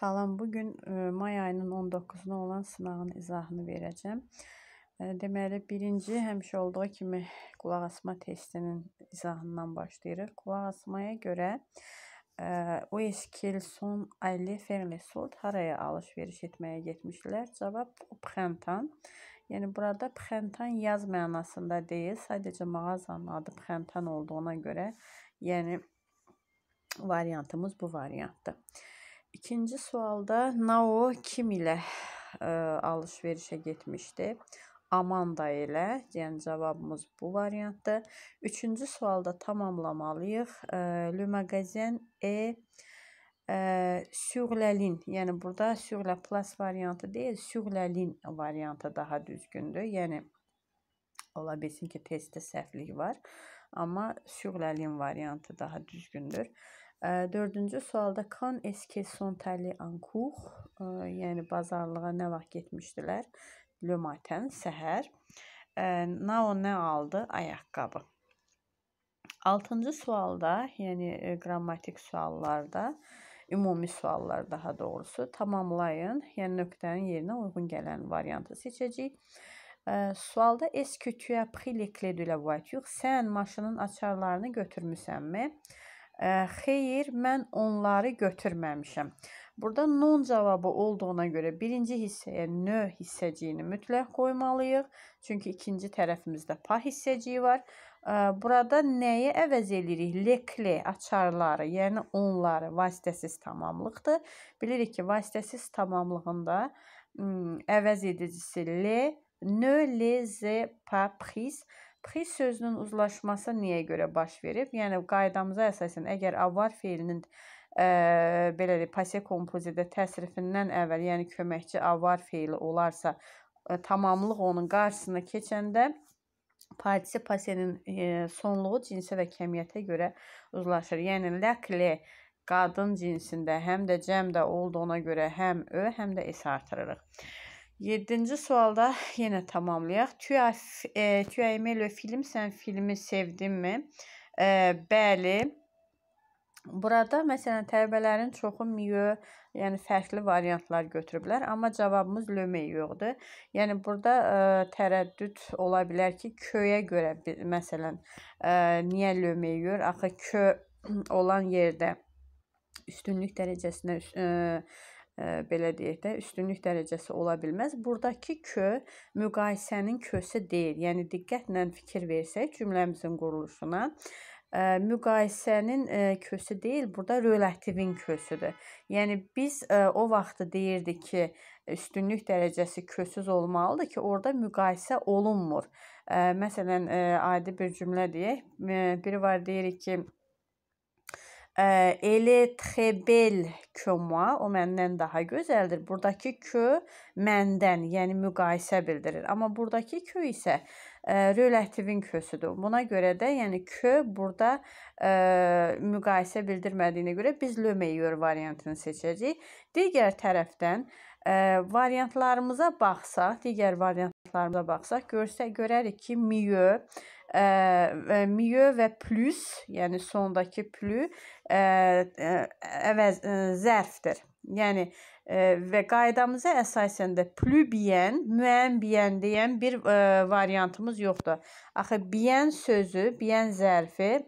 Salam, bu gün e, may ayının 19-na olan sınağın izahını verəcəm. E, deməli, birinci həmişə olduğu kimi qulaq asma testinin izahından başlayırıq. Qulaq asmaya görə e, Ueskil son Ali Ferlesot haraya alış-veriş etməyə getmişdilər? Cavab Pxentan. Yəni burada Pxentan yaz mənasında deyil, sadəcə mağazanın adı Pxentan olduğuna görə, yəni variantımız bu variantdır. İkinci sualda Nao kim ilə ə, alış-verişə getmişdi? Amanda ilə. Yəni cavabımız bu variantdır. Üçüncü sualda tamamlamalıyıq. Le magasin ə, sur la ligne. Yəni burada sur la place variantı deyil, sur la ligne variantı daha düzgündür. Yəni ola bilsin ki, testdə səhvlik var, amma sur la ligne variantı daha düzgündür. Dördüncü sualda kan eski son təli ankur, yəni bazarlığa nə vaxt getmişdilər? Le matin, səhər. Nao nə aldı? Ayaqqabı. Altıncı sualda, yəni qrammatik suallarda, ümumi suallar daha doğrusu tamamlayın. Yəni nöqtənin yerinə uyğun gələn variantı seçəcəyik. Sualda est-ce que tu as pris les clés de la voiture? Sən maşının açarlarını götürmüsənmi? Xeyr, mən onları götürməmişəm. Burada non cavabı olduğuna görə birinci hissəyə nö hissəciyini mütləq qoymalıyıq. Çünki ikinci tərəfimizdə pa hissəciyi var. Burada nəyi əvəz edirik? Lekle açarları, yəni onları vasitəsiz tamamlıqdır. Bilirik ki, vasitəsiz tamamlığında əvəz edicisi le, nö, le, ze, pa, pris. Pris sözünün uzlaşması niyə görə baş verib? Yəni qaydamıza əsasən əgər avar feilinin ə, belə deyək, passe kompozidə təsrifindən əvvəl, yəni köməkçi avar feili olarsa, ə, tamamlıq onun qarşısına keçəndə partisipasiyanın sonluğu cinsə və kəmiyyətə görə uzlaşır. Yəni ləklə qadın cinsində həm də cəmdə olduğuna görə həm ö, həm də s artırırıq. Yedinci sualda yenə tamamlayaq. As, e, aimé le film? Sən filmi sevdinmi? E, bəli. Burada məsələn tələbələrin çoxu miyo, yəni fərqli variantlar götürüblər, amma cavabımız le meilleurdur. Yəni burada ə, e, tərəddüd ola bilər ki, köyə görə məsələn ə, e, niyə le meilleur? Axı kö olan yerdə üstünlük dərəcəsinə ə, e, belə deyək də, üstünlük dərəcəsi ola bilməz. Burdakı kö müqayisənin kösü deyil. Yəni diqqətlə fikir versək cümləmizin quruluşuna, müqayisənin kösü deyil, burada relativin kösüdür. Yəni biz o vaxt deyirdik ki, üstünlük dərəcəsi kösüz olmalıdır ki, orada müqayisə olunmur. Məsələn, adi bir cümlə deyək. Biri var deyirik ki, Belle que moi. O məndən daha gözəldir. Buradakı kö məndən, yəni müqayisə bildirir. Amma buradakı kö isə relativin kösüdür. Buna görə də, yəni kö burada ə, müqayisə bildirmədiyinə görə biz le meilleur variantını seçəcəyik. Digər tərəfdən ə, variantlarımıza baxsaq, digər variantlarımıza baxsaq, görsə görərik ki, mieux ə, mieux və plus, yəni sondakı plus ə, əvəz ə, zərfdir. Yəni ə, və qaydamıza əsasən də plus bien, müəyyən bien deyən bir ə, variantımız yoxdur. Axı bien sözü, bien zərfi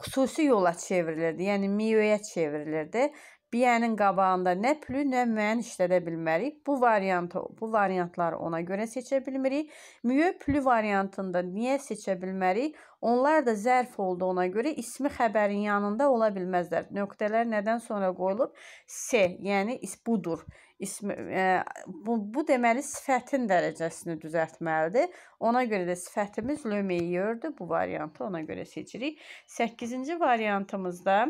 xüsusi yola çevrilirdi. Yəni mieux-yə çevrilirdi. Biyənin qabağında nə plü, nə müəyyən işlədə bilmərik. Bu variantı, bu variantları ona görə seçə bilmirik. Müyo plü variantında niyə seçə bilmərik? Onlar da zərf olduğuna görə ismi xəbərin yanında ola bilməzlər. Nöqtələr nədən sonra qoyulub? S, yəni budur. İsmi e, bu, bu deməli sifətin dərəcəsini düzəltməlidir. Ona görə də sifətimiz meilleurdur. Bu variantı ona görə seçirik. 8-ci variantımızda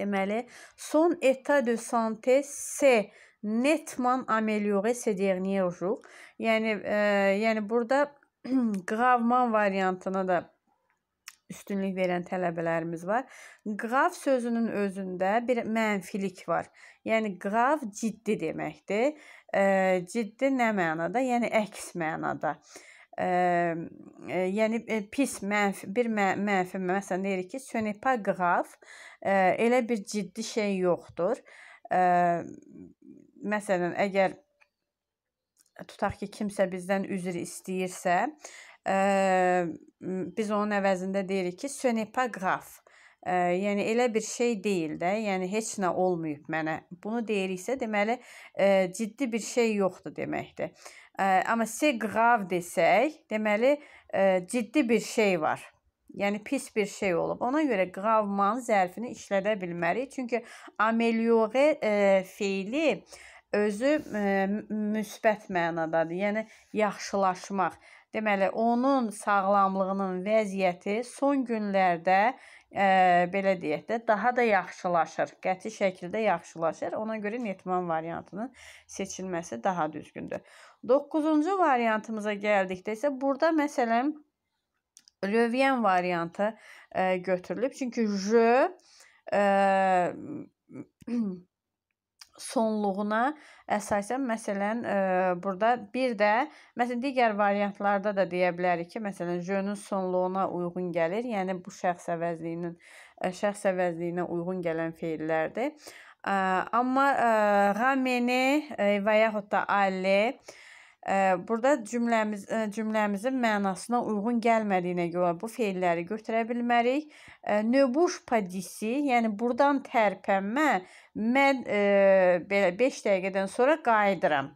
Deməli, son état de santé s'est nettement amélioré ces derniers jours. Yəni e, yəni burada qravman variantına da üstünlük verən tələbələrimiz var. Qrav sözünün özündə bir mənfilik var. Yəni qrav ciddi deməkdir. E, ciddi nə mənada? Yəni əks mənada. e, e, yəni e, pis, mənfi, bir mə, mənfi məsələn deyirik ki, ce n'est pas grave. E, elə bir ciddi şey yoxdur. E, məsələn, əgər tutaq ki, kimsə bizdən üzr istəyirsə, e, biz onun əvəzində deyirik ki, ce n'est pas grave. Yəni elə bir şey deyil də, yəni heç nə olmayıb mənə. Bunu deyiriksə, deməli ciddi bir şey yoxdur deməkdir. Amma c'est grave desək, deməli ciddi bir şey var. Yəni pis bir şey olub. Ona görə gravman zərfini işlədə bilmərik. Çünki ameliore feili özü müsbət mənadadır. Yəni yaxşılaşmaq. Deməli, onun sağlamlığının vəziyyəti son günlərdə ə, belə deyək də, daha da yaxşılaşır. Qəti şəkildə yaxşılaşır. Ona görə Netman variantının seçilməsi daha düzgündür. 9-cu variantımıza gəldikdə isə burada məsələn Rövyen variantı ə, götürülüb. Çünki je ə, sonluğuna əsasən məsələn ə, burada bir də məsələn digər variantlarda da deyə bilərik ki, məsələn jönün sonluğuna uyğun gəlir. Yəni bu şəxs əvəzliyinin ə, şəxs əvəzliyinə uyğun gələn feillərdir. Ə, amma ə, ramene və yaxud da alle Burada cümləmiz cümləmizin mənasına uyğun gəlmədiyinə görə bu feilləri götürə bilmərik. Pas d'ici, yəni burdan tərpənmə, mən e, belə 5 dəqiqədən sonra qayıdıram.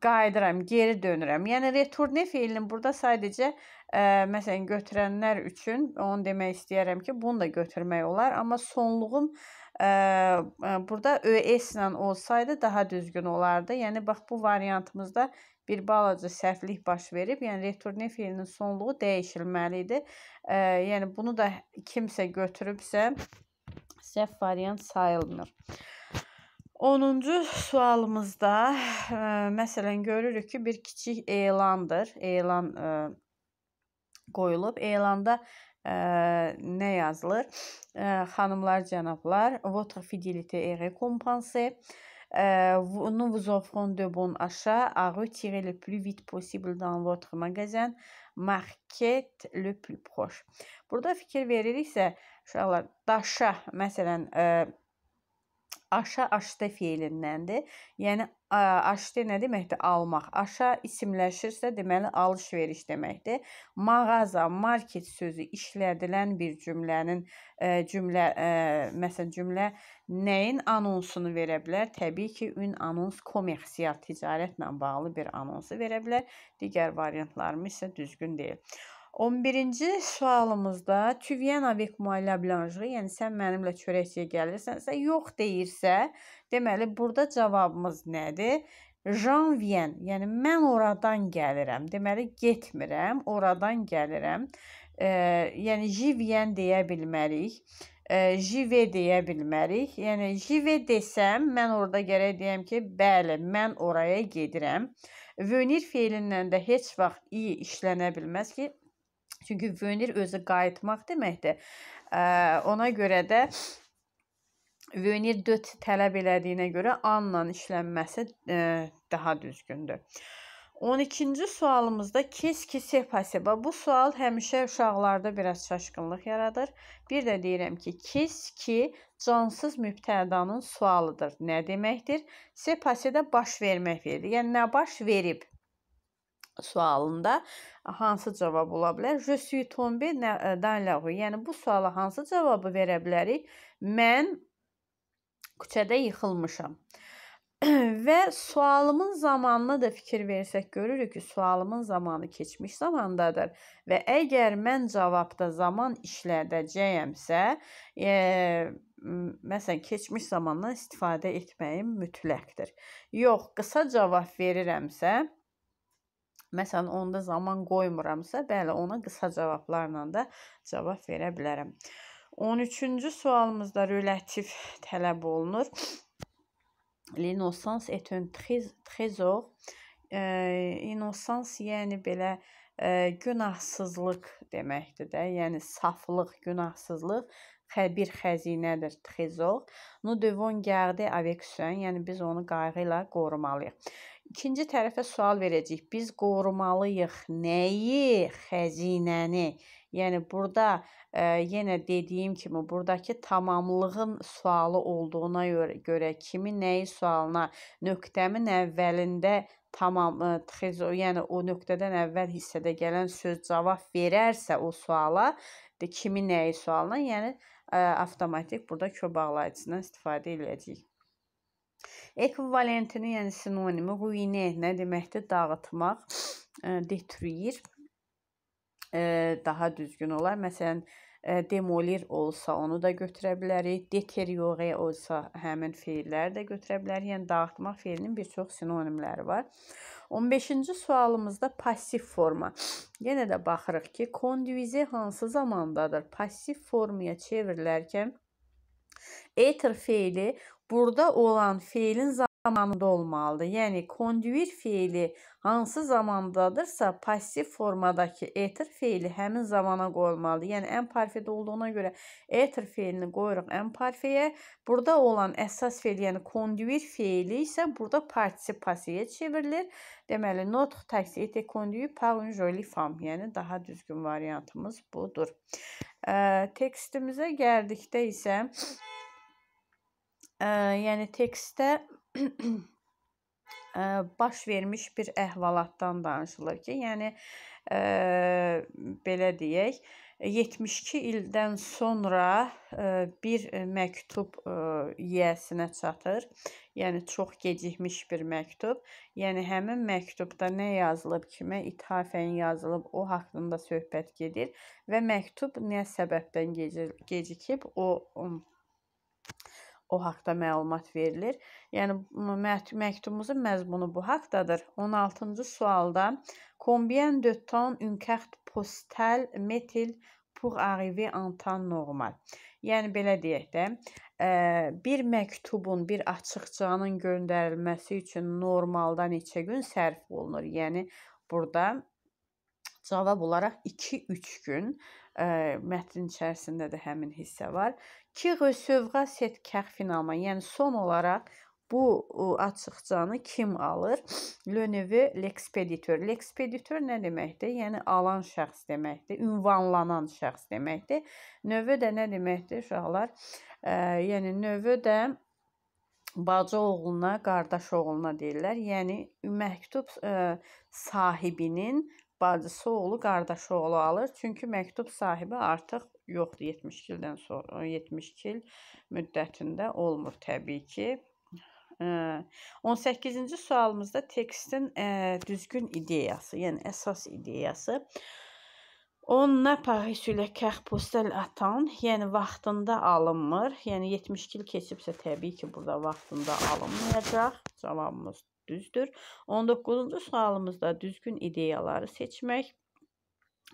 Qayıdıram, geri dönürəm. Yəni retourne feilinin burada sadəcə ə, məsələn götürənlər üçün onu demək istəyirəm ki, bunu da götürmək olar, amma sonluğum ə, burada ös ilə olsaydı daha düzgün olardı. Yəni bax bu variantımızda bir balaca səhvlik baş verib. Yəni returne feilinin sonluğu dəyişilməlidir. E, yəni bunu da kimsə götürübsə səhv variant sayılmır. 10-cu sualımızda ə, məsələn görürük ki, bir kiçik elandır. Elan ə, qoyulub. Elanda ə, nə yazılır? Ə, xanımlar, cənablar, votre fidélité est récompensée. Euh, nous vous offrons de bons achats à retirer le plus vite possible dans votre magasin market le plus proche. Burada fikir veririksə, uşaqlar daşa, məsələn, ə, aşa aşda feilindəndir. Yəni aşda nə deməkdir? Almaq. Aşa isimləşirsə, deməli alış-veriş deməkdir. Mağaza, market sözü işlədilən bir cümlənin ə, cümlə ə, məsələn cümlə nəyin anonsunu verə bilər? Təbii ki, ün anons kommersial ticarətlə bağlı bir anonsu verə bilər. Digər variantlarımız isə düzgün deyil. 11-ci sualımızda tu viens avec moi la boulangerie, yəni sən mənimlə çörəkçiyə gəlirsənsə, yox deyirsə, deməli burada cavabımız nədir? Jean vient, yəni mən oradan gəlirəm. Deməli getmirəm, oradan gəlirəm. E, yəni je viens deyə bilmərik. E, jive deyə bilmərik. Yəni jive desəm, mən orada gərək deyəm ki, bəli, mən oraya gedirəm. Venir feilindən də heç vaxt i işlənə bilməz ki, Çünki venir özü qayıtmaq deməkdir. Ona görə də venir döt tələb elədiyinə görə anla işlənməsi daha düzgündür. 12-ci sualımızda kes ki sepasiba. Bu sual həmişə uşaqlarda biraz çaşqınlıq yaradır. Bir də deyirəm ki, kes ki cansız mübtədanın sualıdır. Nə deməkdir? Sepasidə baş vermək verir. Yəni nə baş verib? Sualında hansı cavab ola bilər? Je suis tombé dans la rue. Yəni bu suala hansı cavabı verə bilərik? Mən küçədə yıxılmışam. Və sualımın zamanına da fikir versək görürük ki, sualımın zamanı keçmiş zamandadır və əgər mən cavabda zaman işlədəcəyəmsə, e, məsələn, keçmiş zamandan istifadə etməyim mütləqdir. Yox, qısa cavab verirəmsə, Məsələn, onda zaman qoymuramsa, bəli, ona qısa cavablarla da cavab verə bilərəm. 13-cü sualımızda relativ tələb olunur. L'innocence est un trésor. Innocence yəni belə ə, günahsızlıq deməkdir də. Yəni saflıq, günahsızlıq bir xəzinədir, trésor. Nous devons garder avec soin, yəni biz onu qayğı ilə qorumalıyıq. İkinci tərəfə sual verəcəyik. Biz qorumalıyıq nəyi? Xəzinəni. Yəni burada ə, yenə dediyim kimi buradakı tamamlığın sualı olduğuna görə, görə kimi nəyi sualına nöqtəmin əvvəlində tamam xizo, yəni o nöqtədən əvvəl hissədə gələn söz cavab verərsə o suala, kimi nəyi sualına, yəni ə, avtomatik burada kö bağlayıcısından istifadə edəcəyik. Ekvivalentini, yəni sinonimi ruine nə deməkdir? Dağıtmaq, detruir daha düzgün olar. Məsələn, demolir olsa onu da götürə bilərik. Deteriore olsa həmin feilləri də götürə bilərik. Yəni dağıtmaq feilinin bir çox sinonimləri var. 15-ci sualımızda passiv forma. Yenə də baxırıq ki, konduize hansı zamandadır? Passiv formaya çevrilərkən eter feili burada olan feilin zamanında olmalıdır. Yəni konduir feili hansı zamandadırsa, passiv formadakı eter feili həmin zamana qoyulmalıdır. Yəni ən parfiyada olduğuna görə eter feilini qoyuruq ən parfiyaya. Burada olan əsas feil, yəni konduir feili isə burada partisipasiyaya çevrilir. Deməli, notre taxi était conduit par une jolie femme. Yəni daha düzgün variantımız budur. Ə, tekstimizə gəldikdə isə yəni tekstdə baş vermiş bir əhvalatdan danışılır ki, yəni ə, belə deyək, 72 ildən sonra ə, bir məktub ə, yiyəsinə çatır. Yəni çox gecikmiş bir məktub. Yəni həmin məktubda nə yazılıb, kimə ithafən yazılıb, o haqqında söhbət gedir və məktub nə səbəbdən gecikib, o o haqda məlumat verilir. Yəni məktubumuzun məzmunu bu haqdadır. 16-cı sualda Combien de temps une carte postale met-il pour arriver en temps normal? Yəni belə deyək də, bir məktubun, bir açıqçanın göndərilməsi üçün normalda neçə gün sərf olunur? Yəni burada cavab olaraq 2-3 gün ə, mətnin içərisində də həmin hissə var recevra cette carte finalement. Yəni son olaraq bu açıqcanı kim alır? Le neveu, l'expéditeur. L'expéditeur nə deməkdir? Yəni alan şəxs deməkdir, ünvanlanan şəxs deməkdir. Növə də nə deməkdir uşaqlar? E, yəni növə də bacı oğluna, qardaş oğluna deyirlər. Yəni məktub ə, sahibinin bacısı oğlu, qardaşı oğlu alır. Çünki məktub sahibi artıq yoxdur 72 ildən sonra 72 il müddətində olmur təbii ki. 18-ci sualımızda tekstin düzgün ideyası, yəni əsas ideyası On le carte postale à temps, yəni vaxtında alınmır. Yəni 72 il keçibsə təbii ki, burada vaxtında alınmayacaq. Cavabımız düzdür. 19-cu sualımızda düzgün ideyaları seçmək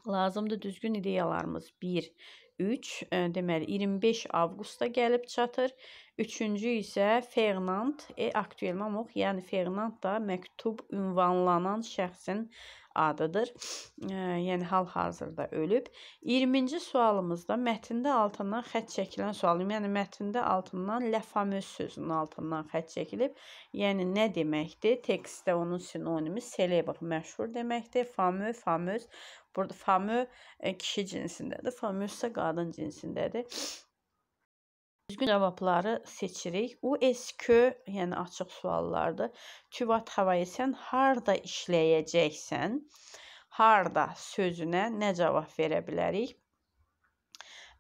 lazımdır. Düzgün ideyalarımız 1, 3, e, deməli 25 avqustda gəlib çatır. Üçüncü isə Fernand e aktuellement yox, yəni Fernand da məktub ünvanlanan şəxsin adıdır. Yəni hal-hazırda ölüb. 20-ci sualımızda mətndə altından xətt çəkilən sual. Yəni mətndə altından fameuse sözünün altından xətt çəkilib. Yəni nə deməkdir? Tekstdə onun sinonimi célèbre, məşhur deməkdir. Fameux, fameuse. Burada fameux e, kişi cinsindədir. Fameuse isə qadın cinsindədir. Düzgün cavabları seçirik. U SQ, yəni açıq suallardır. Tu vas travailler, sən harda işləyəcəksən? Harda sözünə nə cavab verə bilərik?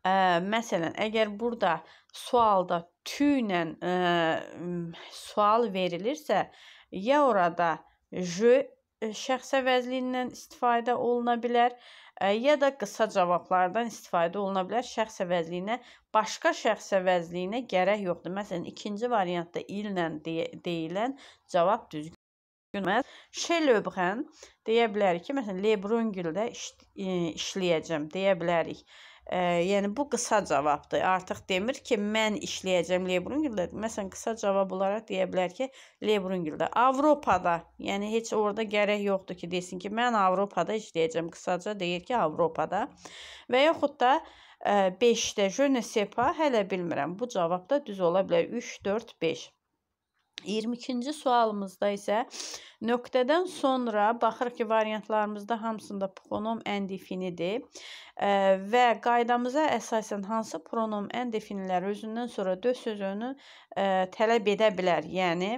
Ə, məsələn, əgər burada sualda tu ilə ə, sual verilirsə, ya orada je şəxs əvəzliyindən istifadə oluna bilər, ya da qısa cavablardan istifadə oluna bilər. Şəxs əvəzliyinə, başqa şəxs əvəzliyinə gərək yoxdur. Məsələn, ikinci variantda illə deyilən cavab düzgün olmaz. Şelöbrən deyə bilərik ki, məsələn, Lebrungildə iş, işləyəcəm deyə bilərik. Ə, yəni bu qısa cavabdır. Artıq demir ki, mən işləyəcəm Lebrungildə. Məsələn, qısa cavab olaraq deyə bilər ki, Lebrungildə. Avropada, yəni heç orada gərək yoxdur ki, desin ki, mən Avropada işləyəcəm. Qısaca deyir ki, Avropada. Və yaxud da 5-də je ne sais pas, hələ bilmirəm. Bu cavab da düz ola bilər. 3, 4, 5. 22-ci sualımızda isə nöqtədən sonra baxırıq ki, variantlarımızda hamısında pronom endefinidir və qaydamıza əsasən hansı pronom endefinilər özündən sonra dö sözünü tələb edə bilər? Yəni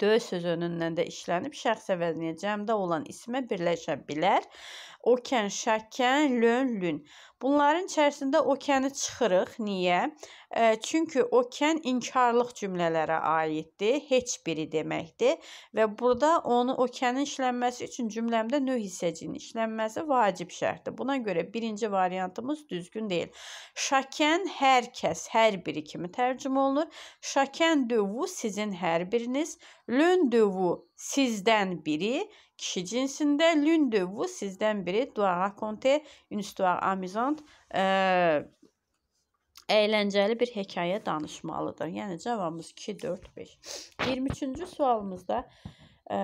dö sözünündən də işlənib şəxs əvəzinə cəmdə olan ismə birləşə bilər. Okən, şəkən, lön, lün. Bunların içərisində okəni çıxırıq. Niyə? Çünki okən inkarlıq cümlələrə aiddir, heç biri deməkdir və burada onu okənin işlənməsi üçün cümləmdə növ hissəciyinin işlənməsi vacib şərtdir. Buna görə birinci variantımız düzgün deyil. Şakən hər kəs, hər biri kimi tərcümə olunur. Şakən dövu sizin hər biriniz, lön dövu sizdən biri, kişi cinsində, l'une vous sizdən biri doit raconter une histoire amusante ə, əyləncəli bir hekayə danışmalıdır. Yəni cavabımız 2, 4, 5. 23-cü sualımızda ə,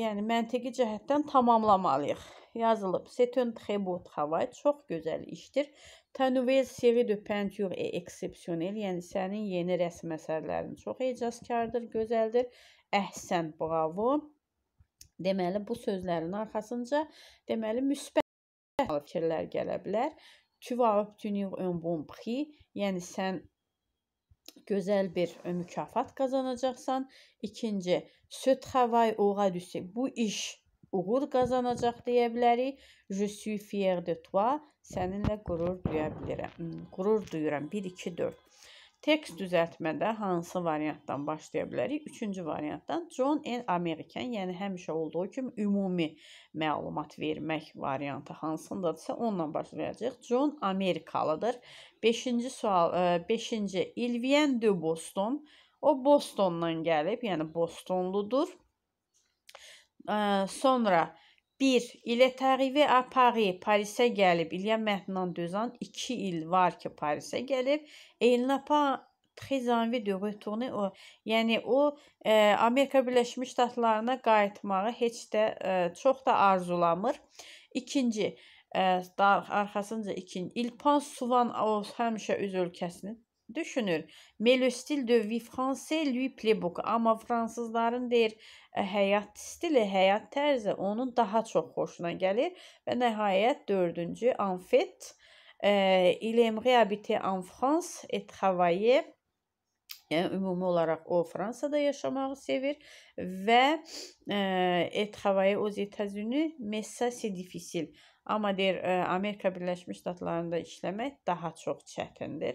yəni məntiqi cəhətdən tamamlamalıyıq. Yazılıb. C'est un très beau travail. Çox gözəl işdir. Ta nouvelle série de peinture est exceptionnelle. Yəni sənin yeni rəsm əsərlərin çox ecazkardır, gözəldir. Əhsən, bravo. Deməli, bu sözlərin arxasınca deməli müsbət fikirlər gələ bilər. Tu vas obtenir un bon prix, yəni sən gözəl bir mükafat qazanacaqsan. İkinci, ce travail aura du bu iş uğur qazanacaq deyə bilərik. Je suis fier de toi, səninlə qürur duya bilirəm. Qürur duyuram. 1 2 4. Tekst düzəltmədə hansı variantdan başlaya bilərik? Üçüncü variantdan John N. American, yəni həmişə olduğu kimi ümumi məlumat vermək variantı hansındadırsa onunla başlayacağıq. John Amerikalıdır. 5-ci sual, 5-ci e, Il vient de Boston. O Bostondan gəlib, yəni Bostonludur. E, sonra 1. Il est arrivé à Paris. Parisə gəlib. Il y a maintenant 2 ans. 2 il var ki, Parisə gəlib. Et il n'a pas très envie de retourner. O, yəni o e, Amerika Birləşmiş Ştatlarına qayıtmağı heç də e, çox da arzulamır. İkinci, e, arxasınca ikinci. Il pense souvent o həmişə öz ölkəsini düşünür. Le style de vie français lui plaît beaucoup. Amma fransızların deyir həyat stili, həyat tərzi onun daha çox xoşuna gəlir və nəhayət dördüncü en fait e, il aimerait habiter en France et travailler Yəni ümumi olaraq o Fransada yaşamağı sevir və e, travailler aux États-Unis, mais ça c'est difficile. Amma deyir e, Amerika Birləşmiş Ştatlarında işləmək daha çox çətindir.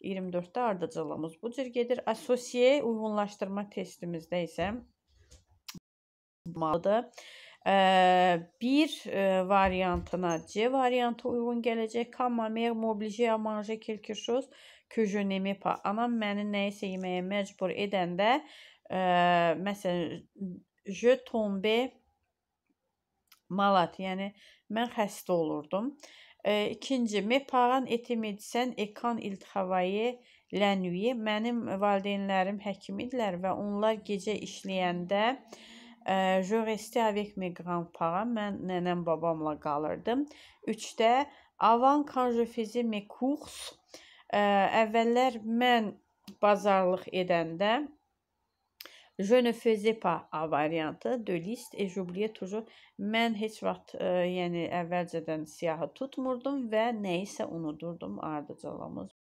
24-də ardıcıllığımız bu cür gedir. Assosiye uyğunlaşdırma testimizdə isə malıdır. Bir variantına C variantı uyğun gələcək. Comme ma mère m'obligeait à manger quelque chose que je n'aimais pas. Anam məni nəyisə yeməyə məcbur edəndə, ə, məsələn, je tombais malade, yəni mən xəstə olurdum. E, ikinci, mes parents étaient médecins et quand ils travaillaient la nuit, mənim valideynlərim həkim idilər və onlar gecə işləyəndə e, je restais avec mes grands-parents, mən nənəm babamla qalırdım. Üçdə, avant quand je faisais mes courses, e, əvvəllər mən bazarlıq edəndə Je ne faisais pas A variantı de list et j'oubliais toujours. Mən heç vaxt ə, yəni əvvəlcədən siyahı tutmurdum və nə isə unudurdum ardıcıllığımız